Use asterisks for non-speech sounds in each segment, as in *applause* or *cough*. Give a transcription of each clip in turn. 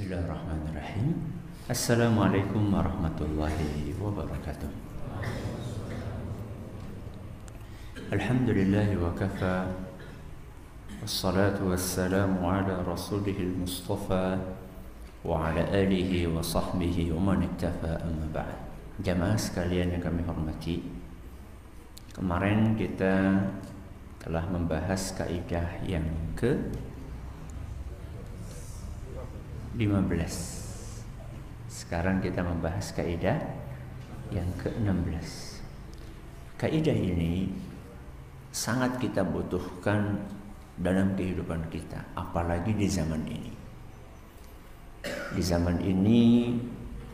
Bismillahirrahmanirrahim. Assalamualaikum warahmatullahi wabarakatuh. Alhamdulillah wa kafa Wassalatu wassalamu ala rasulihil mustafa Wa ala alihi wa sahbihi wa man iktafa amma ba'd Jamaah sekalian yang kami hormati Kemarin kita telah membahas kaidah yang ke 15 Sekarang kita membahas kaidah yang ke-16 Kaidah ini sangat kita butuhkan dalam kehidupan kita Apalagi di zaman ini. Di zaman ini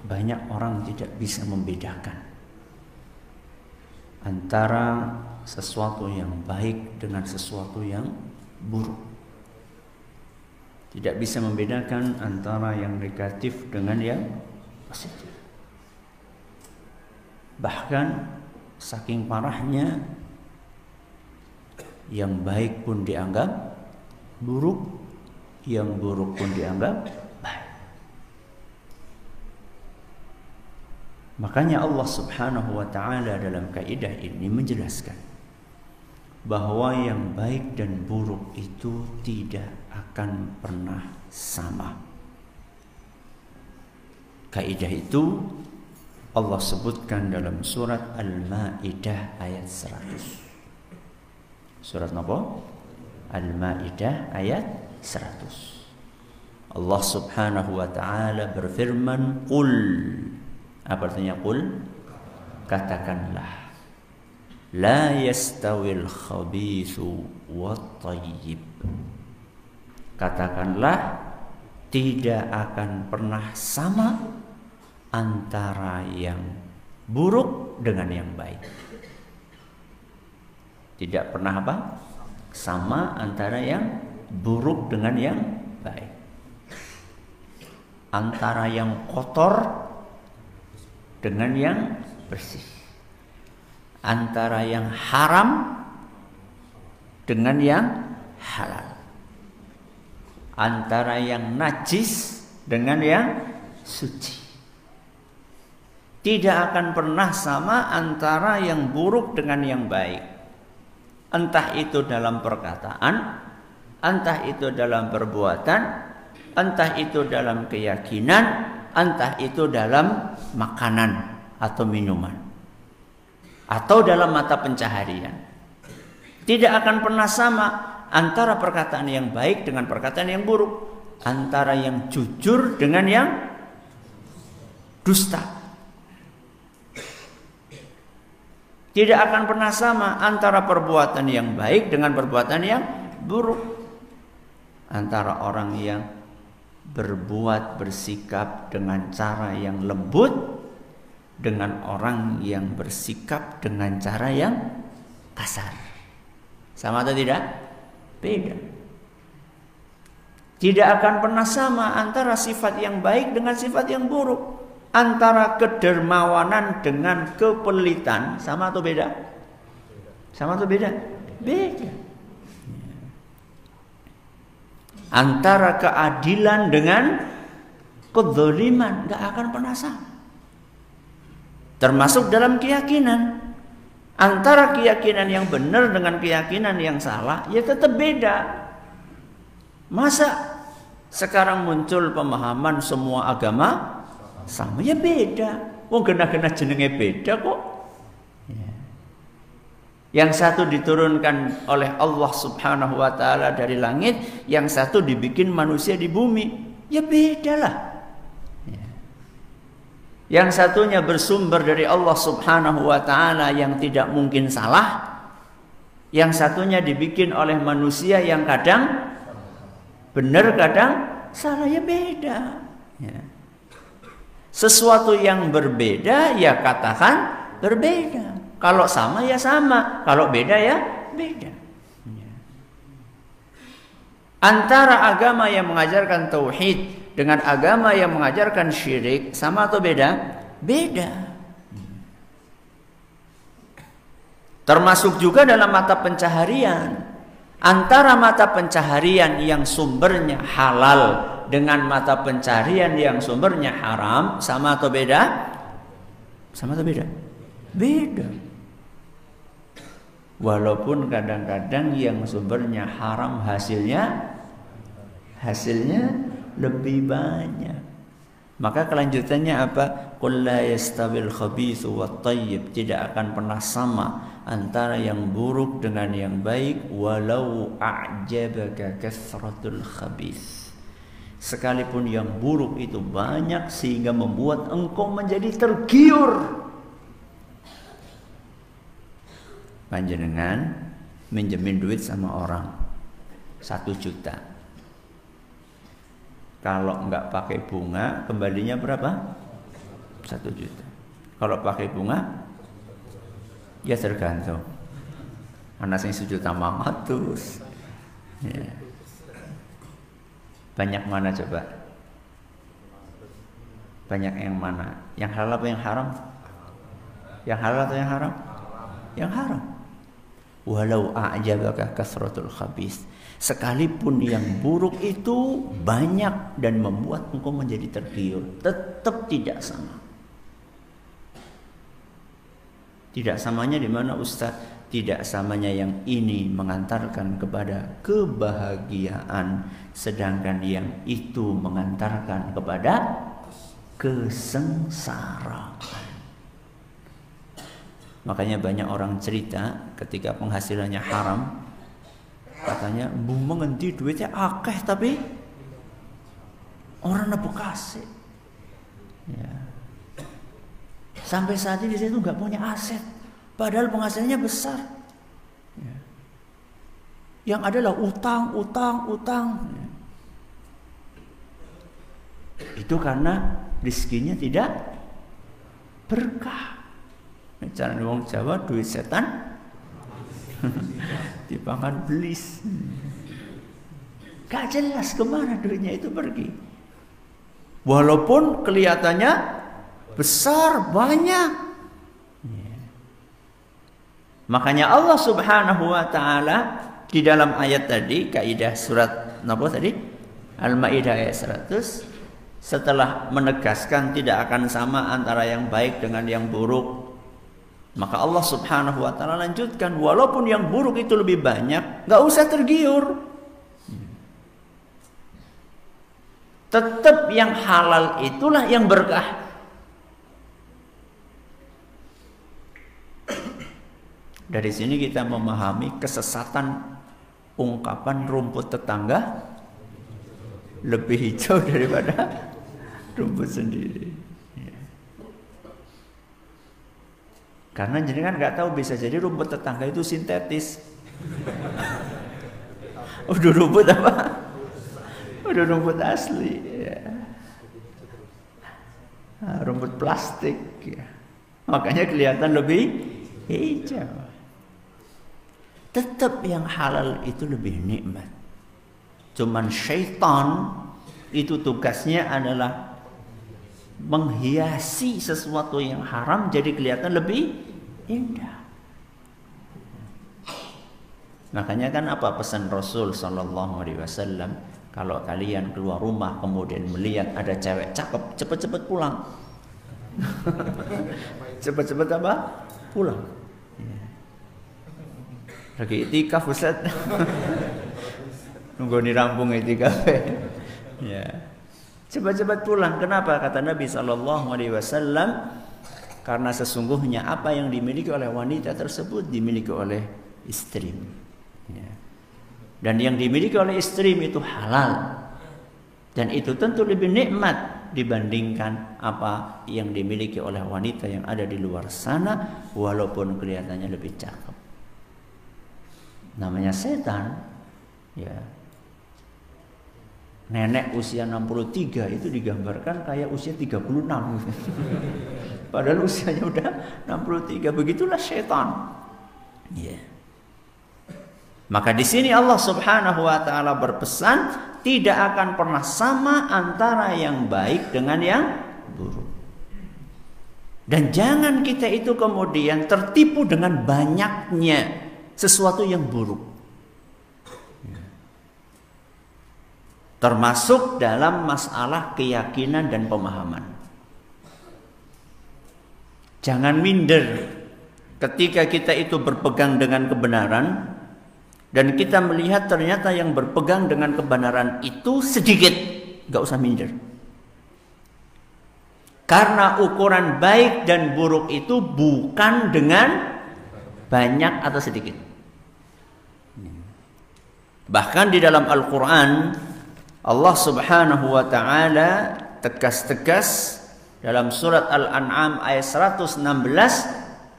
banyak orang tidak bisa membedakan Antara sesuatu yang baik dengan sesuatu yang buruk tidak bisa membedakan antara yang negatif dengan yang positif. Bahkan saking parahnya yang baik pun dianggap buruk, yang buruk pun dianggap baik. Makanya Allah Subhanahu wa taala dalam kaidah ini menjelaskan bahwa yang baik dan buruk itu tidak akan pernah sama. Kaidah itu Allah sebutkan dalam surat Al-Maidah ayat 100. Surat apa? Al-Maidah ayat 100. Allah Subhanahu wa taala berfirman, "Qul" Apa artinya qul? Katakanlah La yastawil khabithu wat tayyib. Katakanlah tidak akan pernah sama antara yang buruk dengan yang baik. Tidak pernah apa? Sama antara yang buruk dengan yang baik. Antara yang kotor dengan yang bersih antara yang haram dengan yang halal. Antara yang najis dengan yang suci. Tidak akan pernah sama antara yang buruk dengan yang baik. Entah itu dalam perkataan, entah itu dalam perbuatan, entah itu dalam keyakinan, entah itu dalam makanan atau minuman atau dalam mata pencaharian. Tidak akan pernah sama antara perkataan yang baik dengan perkataan yang buruk, antara yang jujur dengan yang dusta. Tidak akan pernah sama antara perbuatan yang baik dengan perbuatan yang buruk. Antara orang yang berbuat bersikap dengan cara yang lembut dengan orang yang bersikap dengan cara yang kasar. Sama atau tidak? Beda. Tidak akan pernah sama antara sifat yang baik dengan sifat yang buruk. Antara kedermawanan dengan kepelitan. Sama atau beda? Sama atau beda? Beda. Antara keadilan dengan kezaliman. Gak akan pernah sama. Termasuk dalam keyakinan. Antara keyakinan yang benar dengan keyakinan yang salah, ya tetap beda. Masa sekarang muncul pemahaman semua agama sama? Ya beda. Wong gena-gena jenenge beda kok. Ya. Yang satu diturunkan oleh Allah Subhanahu wa taala dari langit, yang satu dibikin manusia di bumi. Ya beda lah. Yang satunya bersumber dari Allah Subhanahu wa taala yang tidak mungkin salah. Yang satunya dibikin oleh manusia yang kadang benar kadang salah ya beda. Ya. Sesuatu yang berbeda ya katakan berbeda. Kalau sama ya sama, kalau beda ya beda. Ya. Antara agama yang mengajarkan tauhid dengan agama yang mengajarkan syirik sama atau beda? Beda. Termasuk juga dalam mata pencaharian. Antara mata pencaharian yang sumbernya halal dengan mata pencarian yang sumbernya haram sama atau beda? Sama atau beda? Beda. Walaupun kadang-kadang yang sumbernya haram hasilnya hasilnya lebih banyak. Maka kelanjutannya apa? Qul la khabithu wat tayyib. Tidak akan pernah sama antara yang buruk dengan yang baik walau a'jabaka kathratul khabith. Sekalipun yang buruk itu banyak sehingga membuat engkau menjadi tergiur. Panjenengan minjemin duit sama orang satu juta kalau nggak pakai bunga, kembalinya berapa? Satu juta. Kalau pakai bunga, ya tergantung. Anak sing sejuta mamatus. Ya. Banyak mana coba? Banyak yang mana? Yang halal apa yang haram? Yang halal atau yang haram? Yang haram. Walau a'jabaka kasratul khabis Sekalipun yang buruk itu banyak dan membuat engkau menjadi tergiur, tetap tidak sama. Tidak samanya di mana Ustaz? Tidak samanya yang ini mengantarkan kepada kebahagiaan, sedangkan yang itu mengantarkan kepada kesengsaraan. Makanya banyak orang cerita ketika penghasilannya haram, Katanya bu mengendi duitnya akeh tapi orang nebu kasih. Ya. Sampai saat ini saya itu nggak punya aset, padahal penghasilannya besar. Ya. Yang adalah utang, utang, utang. Ya. Itu karena rizkinya tidak berkah. Cara wong Jawa duit setan *laughs* dipangan belis. Gak jelas ke mana duitnya itu pergi. Walaupun kelihatannya besar, banyak. Makanya Allah Subhanahu wa taala di dalam ayat tadi kaidah surat apa tadi? Al-Maidah ayat 100 setelah menegaskan tidak akan sama antara yang baik dengan yang buruk maka Allah Subhanahu wa taala lanjutkan walaupun yang buruk itu lebih banyak, nggak usah tergiur. Tetap yang halal itulah yang berkah. Dari sini kita memahami kesesatan ungkapan rumput tetangga lebih hijau *laughs* daripada rumput sendiri. Karena jenengan nggak tahu bisa jadi rumput tetangga itu sintetis. *laughs* Udah rumput apa? Udah rumput asli. Ya. Nah, rumput plastik. Ya. Makanya kelihatan lebih hijau. Tetap yang halal itu lebih nikmat. Cuman syaitan itu tugasnya adalah menghiasi sesuatu yang haram jadi kelihatan lebih indah. Makanya kan apa pesan Rasul Shallallahu Alaihi Wasallam kalau kalian keluar rumah kemudian melihat ada cewek cakep cepet-cepet pulang. *laughs* cepet-cepet apa? Pulang. Lagi itikaf Ustaz. *laughs* Nunggu rampung itikaf. *laughs* ya. Cepat-cepat pulang. Kenapa? Kata Nabi Shallallahu Alaihi Wasallam. Karena sesungguhnya apa yang dimiliki oleh wanita tersebut dimiliki oleh istri. Ya. Dan yang dimiliki oleh istri itu halal. Dan itu tentu lebih nikmat dibandingkan apa yang dimiliki oleh wanita yang ada di luar sana walaupun kelihatannya lebih cakep. Namanya setan. Ya, Nenek usia 63 itu digambarkan kayak usia 36 Padahal usianya udah 63. Begitulah setan. Yeah. Maka di sini Allah Subhanahu wa taala berpesan tidak akan pernah sama antara yang baik dengan yang buruk. Dan jangan kita itu kemudian tertipu dengan banyaknya sesuatu yang buruk. Termasuk dalam masalah keyakinan dan pemahaman. Jangan minder ketika kita itu berpegang dengan kebenaran dan kita melihat ternyata yang berpegang dengan kebenaran itu sedikit, nggak usah minder. Karena ukuran baik dan buruk itu bukan dengan banyak atau sedikit. Bahkan di dalam Al-Quran Allah subhanahu wa ta'ala tegas-tegas dalam surat Al-An'am ayat 116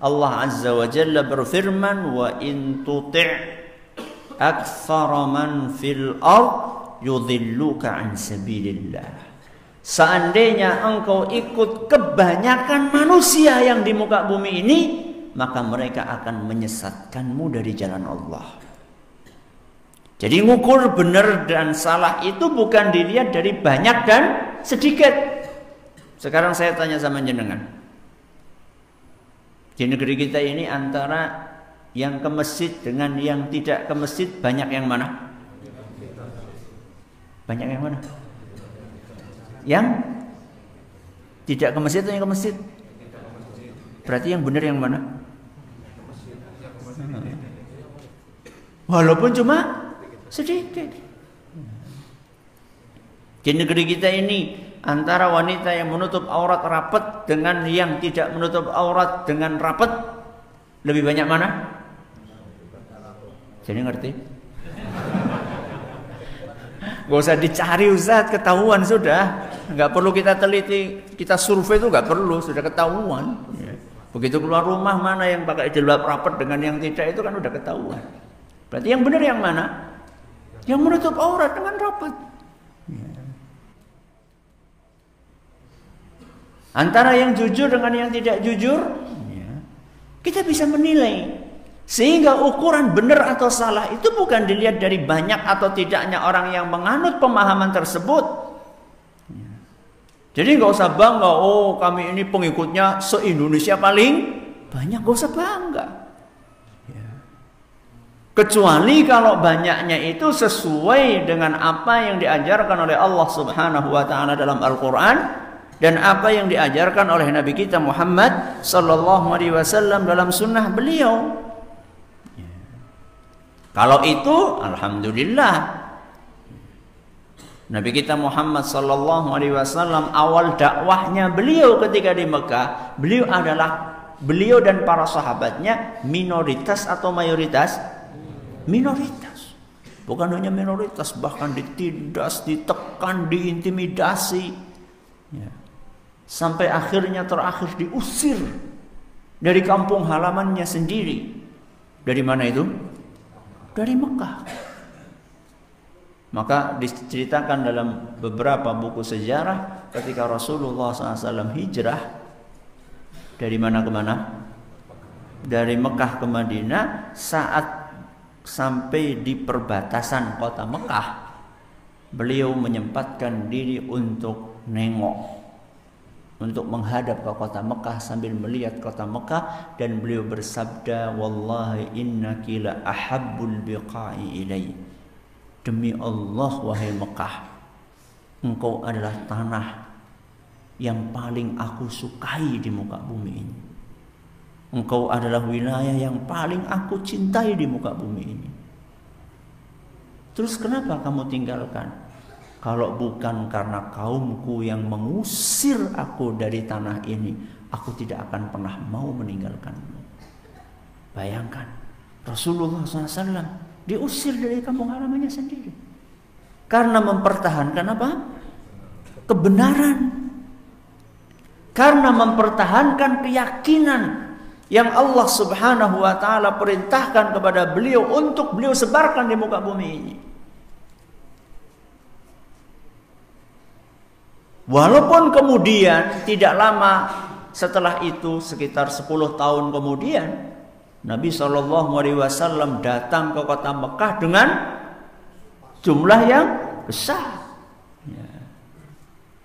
Allah azza wa jalla berfirman wa in tuti' aktsara man fil ard yudhilluka an sabilillah Seandainya engkau ikut kebanyakan manusia yang di muka bumi ini, maka mereka akan menyesatkanmu dari jalan Allah. Jadi ngukur benar dan salah itu bukan dilihat dari banyak dan sedikit. Sekarang saya tanya sama jenengan. Di negeri kita ini antara yang ke masjid dengan yang tidak ke masjid banyak yang mana? Banyak yang mana? Yang tidak ke masjid atau yang ke masjid? Berarti yang benar yang mana? Walaupun cuma Sedikit. Di negeri kita ini antara wanita yang menutup aurat rapat dengan yang tidak menutup aurat dengan rapat lebih banyak mana? Jadi ngerti? Gak usah dicari Ustaz, ketahuan sudah. Gak perlu kita teliti, kita survei itu gak perlu, sudah ketahuan. Begitu keluar rumah mana yang pakai jilbab rapat dengan yang tidak itu kan udah ketahuan. Berarti yang benar yang mana? Yang menutup aurat dengan rapat. Antara yang jujur dengan yang tidak jujur, kita bisa menilai. Sehingga ukuran benar atau salah itu bukan dilihat dari banyak atau tidaknya orang yang menganut pemahaman tersebut. Jadi nggak usah bangga, oh kami ini pengikutnya se-Indonesia paling banyak, nggak usah bangga. Kecuali kalau banyaknya itu sesuai dengan apa yang diajarkan oleh Allah Subhanahu wa taala dalam Al-Qur'an dan apa yang diajarkan oleh Nabi kita Muhammad sallallahu alaihi wasallam dalam sunnah beliau. Kalau itu alhamdulillah Nabi kita Muhammad sallallahu alaihi wasallam awal dakwahnya beliau ketika di Mekah, beliau adalah beliau dan para sahabatnya minoritas atau mayoritas minoritas. Bukan hanya minoritas, bahkan ditindas, ditekan, diintimidasi. Ya. Sampai akhirnya terakhir diusir dari kampung halamannya sendiri. Dari mana itu? Dari Mekah. Maka diceritakan dalam beberapa buku sejarah ketika Rasulullah SAW hijrah dari mana ke mana? Dari Mekah ke Madinah saat sampai di perbatasan kota Mekah beliau menyempatkan diri untuk nengok untuk menghadap ke kota Mekah sambil melihat kota Mekah dan beliau bersabda wallahi innaki la ahabbul biqa'i ilai. Demi Allah wahai Mekah engkau adalah tanah yang paling aku sukai di muka bumi ini Engkau adalah wilayah yang paling aku cintai di muka bumi ini. Terus kenapa kamu tinggalkan? Kalau bukan karena kaumku yang mengusir aku dari tanah ini, aku tidak akan pernah mau meninggalkanmu. Bayangkan, Rasulullah SAW diusir dari kampung halamannya sendiri. Karena mempertahankan apa? Kebenaran. Karena mempertahankan keyakinan yang Allah Subhanahu wa taala perintahkan kepada beliau untuk beliau sebarkan di muka bumi ini. Walaupun kemudian tidak lama setelah itu sekitar 10 tahun kemudian Nabi Shallallahu Alaihi Wasallam datang ke kota Mekah dengan jumlah yang besar. Ya.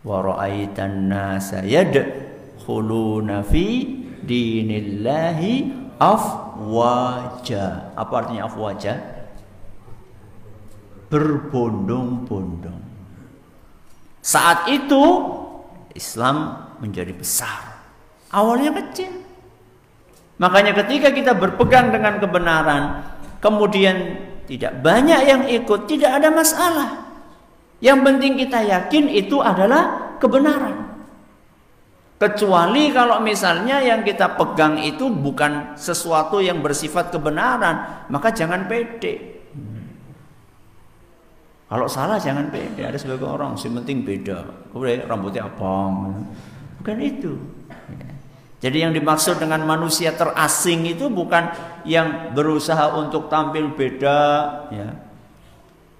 Waraitan nasa yadkhuluna fi dinillahi afwaja. Apa artinya afwaja? Berbondong-bondong. Saat itu Islam menjadi besar. Awalnya kecil. Makanya ketika kita berpegang dengan kebenaran, kemudian tidak banyak yang ikut, tidak ada masalah. Yang penting kita yakin itu adalah kebenaran. Kecuali kalau misalnya yang kita pegang itu bukan sesuatu yang bersifat kebenaran, maka jangan pede. Kalau salah jangan pede. Ada sebagian orang, si penting beda. Kemudian rambutnya abang. Bukan itu. Jadi yang dimaksud dengan manusia terasing itu bukan yang berusaha untuk tampil beda, ya.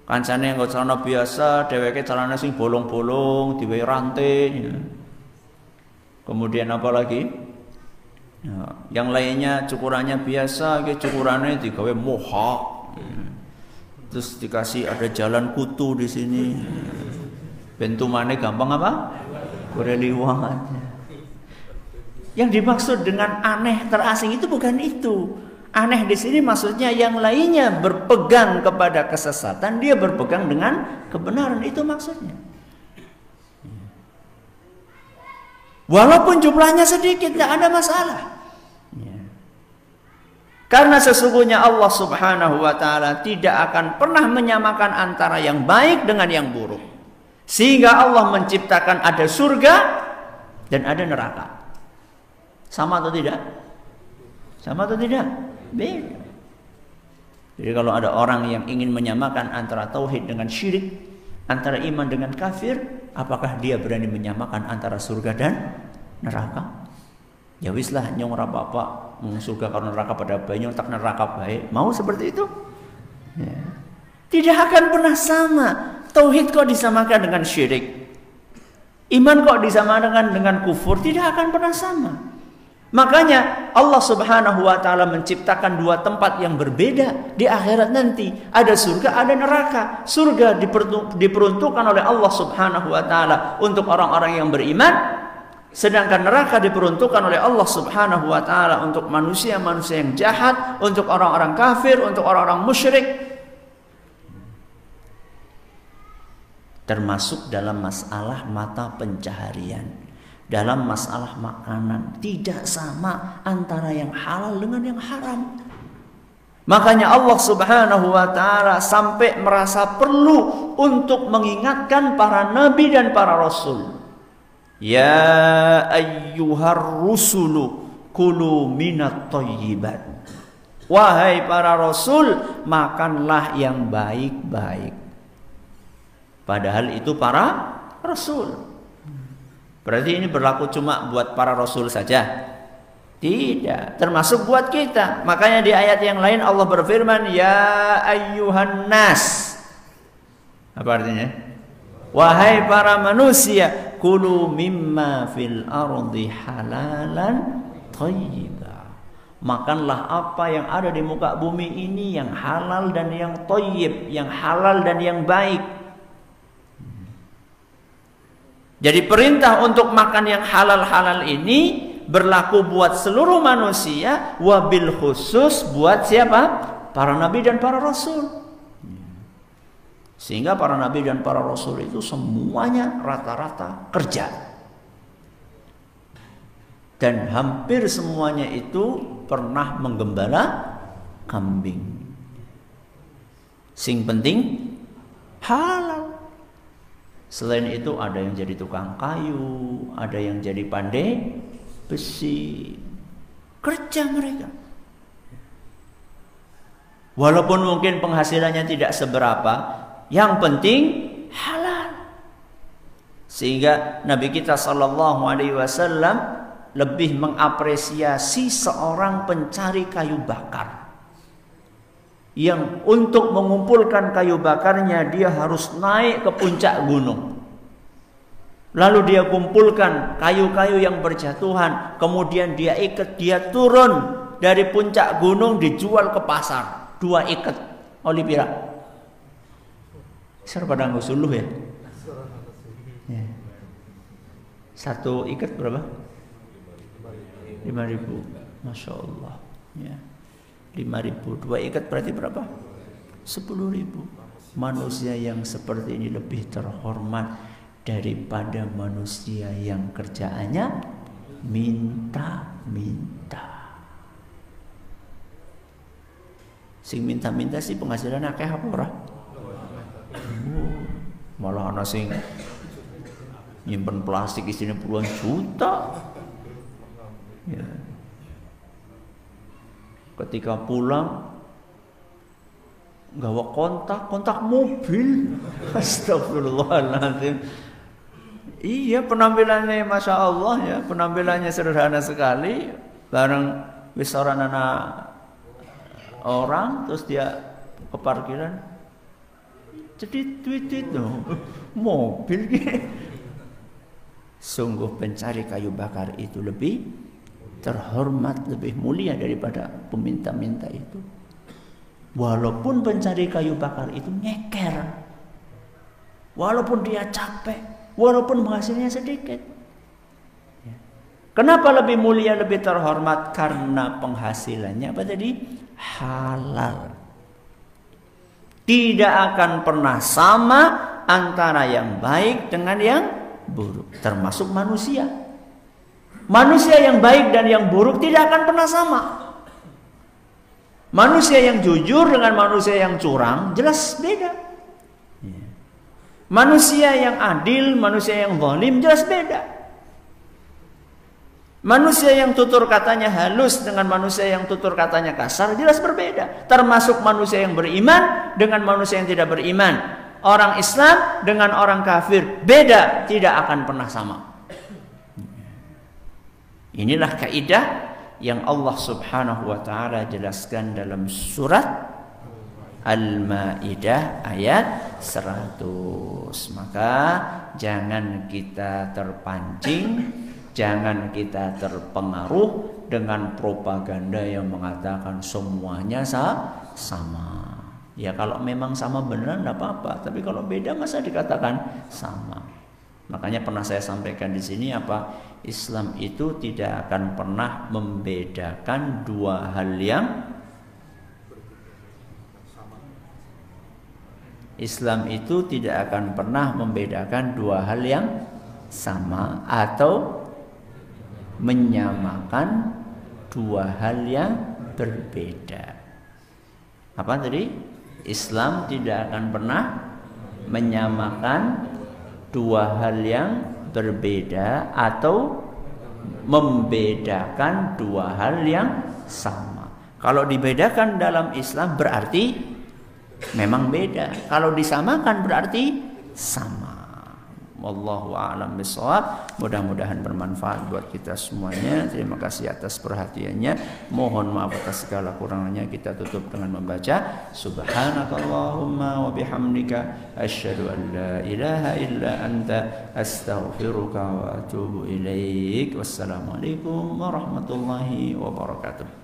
Kancane yang celana biasa, dheweke celana sing bolong-bolong, diwehi rantai, ya. Kemudian apa lagi? Ya, yang lainnya cukurannya biasa, gitu, cukurannya digawe mohak. Ya. Terus dikasih ada jalan kutu di sini. Bentuk mana gampang apa? Boleh liwat. Yang dimaksud dengan aneh terasing itu bukan itu. Aneh di sini maksudnya yang lainnya berpegang kepada kesesatan, dia berpegang dengan kebenaran. Itu maksudnya. Walaupun jumlahnya sedikit, tidak ada masalah. Ya. Karena sesungguhnya Allah subhanahu wa ta'ala tidak akan pernah menyamakan antara yang baik dengan yang buruk. Sehingga Allah menciptakan ada surga dan ada neraka. Sama atau tidak? Sama atau tidak? Beda. Jadi kalau ada orang yang ingin menyamakan antara tauhid dengan syirik, antara iman dengan kafir, apakah dia berani menyamakan antara surga dan neraka? Ya wislah nyong ora apa surga neraka pada bayi tak neraka baik. Mau seperti itu? Ya. Tidak akan pernah sama. Tauhid kok disamakan dengan syirik? Iman kok disamakan dengan kufur? Tidak akan pernah sama. Makanya Allah Subhanahu wa taala menciptakan dua tempat yang berbeda di akhirat nanti. Ada surga, ada neraka. Surga diperuntukkan oleh Allah Subhanahu wa taala untuk orang-orang yang beriman, sedangkan neraka diperuntukkan oleh Allah Subhanahu wa taala untuk manusia-manusia yang jahat, untuk orang-orang kafir, untuk orang-orang musyrik. Termasuk dalam masalah mata pencaharian dalam masalah makanan tidak sama antara yang halal dengan yang haram. Makanya Allah Subhanahu wa taala sampai merasa perlu untuk mengingatkan para nabi dan para rasul. Ya ayyuhar rusulu kulu minat thayyibat. Wahai para rasul, makanlah yang baik-baik. Padahal itu para rasul. Berarti ini berlaku cuma buat para rasul saja. Tidak, termasuk buat kita. Makanya di ayat yang lain Allah berfirman, "Ya ayyuhan nas." Apa artinya? Wahai para manusia, kulu mimma fil ardi halalan thayyiba. Makanlah apa yang ada di muka bumi ini yang halal dan yang thayyib, yang halal dan yang baik. Jadi perintah untuk makan yang halal-halal ini berlaku buat seluruh manusia, wabil khusus buat siapa? Para nabi dan para rasul. Sehingga para nabi dan para rasul itu semuanya rata-rata kerja. Dan hampir semuanya itu pernah menggembala kambing. Sing penting halal. Selain itu ada yang jadi tukang kayu, ada yang jadi pandai besi. Kerja mereka. Walaupun mungkin penghasilannya tidak seberapa, yang penting halal. Sehingga Nabi kita Shallallahu Alaihi Wasallam lebih mengapresiasi seorang pencari kayu bakar yang untuk mengumpulkan kayu bakarnya dia harus naik ke puncak gunung. Lalu dia kumpulkan kayu-kayu yang berjatuhan, kemudian dia ikat, dia turun dari puncak gunung dijual ke pasar. Dua ikat oli pira. Ser pada ngusuluh ya? ya. Satu ikat berapa? Lima ribu. Masya Allah. Ya. 5 ribu dua ikat berarti berapa 10 ribu manusia yang seperti ini lebih terhormat daripada manusia yang kerjaannya minta-minta. Sing minta-minta sih penghasilan akeh apa ora? Oh, malah ana sing nyimpen plastik isinya puluhan juta. Ya. Ketika pulang gawa kontak, kontak mobil. *laughs* Astagfirullahaladzim. Iya penampilannya masya Allah ya. Penampilannya sederhana sekali. Bareng wisaran anak orang terus dia ke parkiran. Jadi tweet itu mobil sungguh pencari kayu bakar itu lebih terhormat lebih mulia daripada peminta-minta itu walaupun pencari kayu bakar itu nyeker walaupun dia capek walaupun hasilnya sedikit. Ya. Kenapa lebih mulia, lebih terhormat? Karena penghasilannya apa tadi? Halal. Tidak akan pernah sama antara yang baik dengan yang buruk, termasuk manusia. Manusia yang baik dan yang buruk tidak akan pernah sama. Manusia yang jujur dengan manusia yang curang jelas beda. Manusia yang adil, manusia yang zalim jelas beda. Manusia yang tutur katanya halus dengan manusia yang tutur katanya kasar jelas berbeda. Termasuk manusia yang beriman dengan manusia yang tidak beriman. Orang Islam dengan orang kafir beda, tidak akan pernah sama. Inilah kaidah yang Allah Subhanahu wa taala jelaskan dalam surat Al-Maidah ayat 100. Maka jangan kita terpancing, jangan kita terpengaruh dengan propaganda yang mengatakan semuanya sama. Ya kalau memang sama beneran tidak apa-apa, tapi kalau beda masa dikatakan sama. Makanya pernah saya sampaikan di sini apa? Islam itu tidak akan pernah membedakan dua hal yang Islam itu tidak akan pernah membedakan dua hal yang sama atau menyamakan dua hal yang berbeda. Apa tadi? Islam tidak akan pernah menyamakan dua hal yang berbeda atau membedakan dua hal yang sama. Kalau dibedakan dalam Islam berarti memang beda. Kalau disamakan berarti sama. Wallahu a'lam bishawab. Mudah-mudahan bermanfaat buat kita semuanya. Terima kasih atas perhatiannya. Mohon maaf atas segala kurangannya. Kita tutup dengan membaca Subhanakallahumma wa bihamdika asyhadu an la ilaha illa anta astaghfiruka wa atubu ilaik. Wassalamualaikum warahmatullahi wabarakatuh.